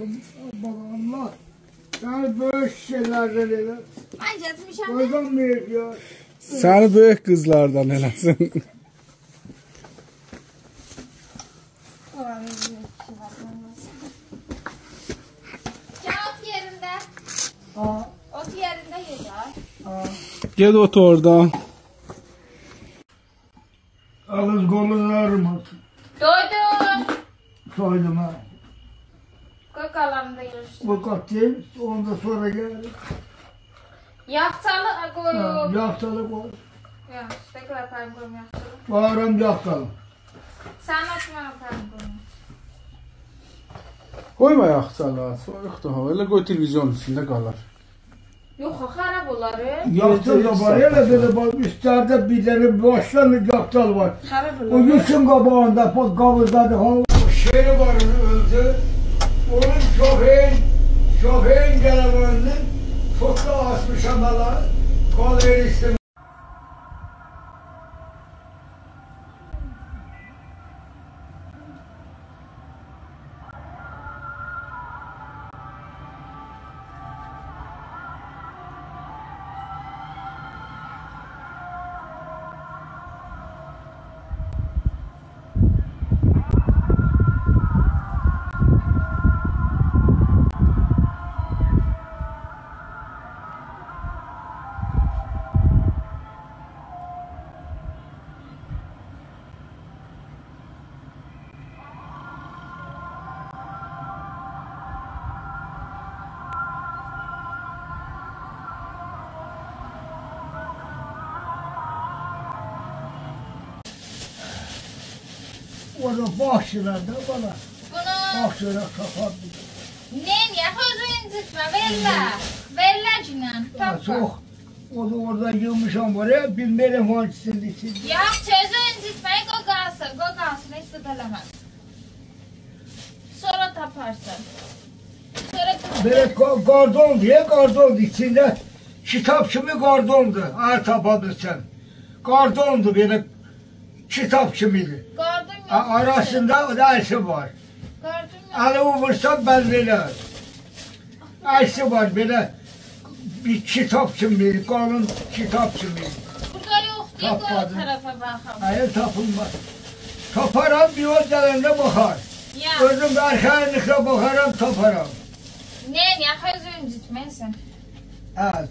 olsun. Bana Allah. Yani böyle şeylerden ele. Ben yatmışam. Kazanmıyor ya. Seni büyük kızlardan eləsin. Kağıt yerinde. Aa, Ot yerinde aa. Gel otur oradan. Ağız kolun ağrımasın. Doydum. Soydum ha. Yok alanda görüştüm. Bu katlayayım. Ondan sonra gel. Yaksalı koyup. Yaksalı koy. Ya, işte kadar time koyum yaksalı. Bağıram yaksalı. Sen açmam time koyum. Koyma yaksalı. Soğuk daha. Öyle koy televizyon içinde kalır. Yox, xarab olar. Yaxtal da var, elə belə bax üstlərdə bir dənə başdan yaxtal var. Xarab olar. O Gülsün qabağında, pot qabızdadır. Şeyi var, öldü. Onun şoförün, şoförün gelemanını çok da asmış amalar. Kol eriştim. Orada bahçelerde bana. Bunu Bahçeler kapandı. nen ya özü incitme. Verle cünen. Ya Topla. çok. O da orada yığmışam var ya bilmeyelim hangisinin içinde. Yok sözü incitme. Go kalsın. Go kalsın. Hiç sıkılamaz. Sonra taparsın. Sonra Böyle gardon diye gardon içinde kitapçımı gardondu. Ha tapabilsem. Gardondu böyle kitapçımıydı. A- Arasında dersi var. Gördün mü? Alıp vursam belliler. Dersi var böyle bir kitapçımıydı. Kalın kitapçımıydı. Burada yok diye o tarafa bakalım. Hayır tapılmaz. Taparam bir yol gelende bakar. Ya Özüm erkenlikle bakarım taparam. nen ya özü incitmesin. Ha,